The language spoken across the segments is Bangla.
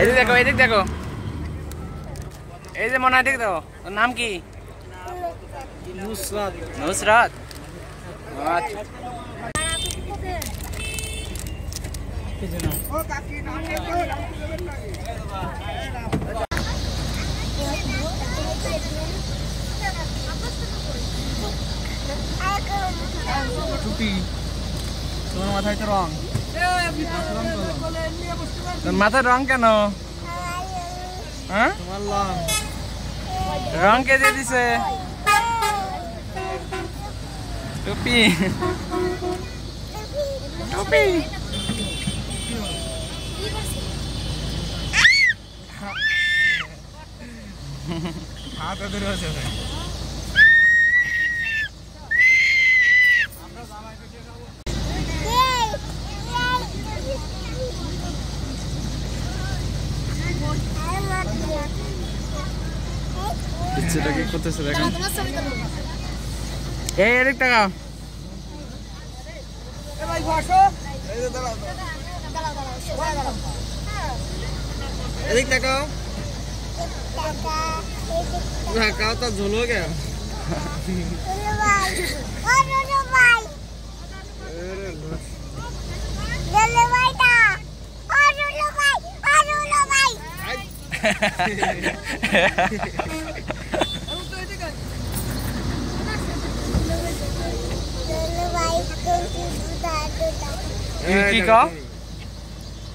এদিক দেখো এই এদিক দেখো। এই যে মনে হয় দেখ দেখো তোর নাম কি? নুসরাত। নুসরাত। আচ্ছা। টুপি তোমার মাথায় তো রং তোর মাথার রং কেন? হ্যাঁ? রং কে দিয়ে দিছে? টুপি। টুপি। হাত ধরে আছে ইচ্ছেটা কি করতেছে দেখেন। এই এদিক তাকাও। এদিক তাকাও। তাকাও তো ঝোলো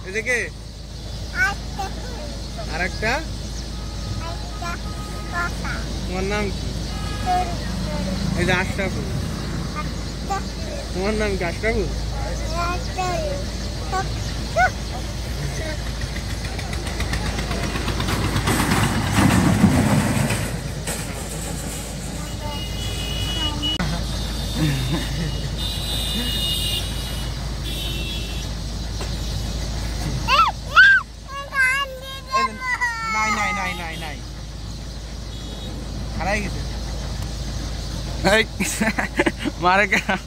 এদিকে? আর একটা তোমার নাম কি? আশরাফুল। তোমার নাম কি আশরাফুল? ないないなはい。मारेगा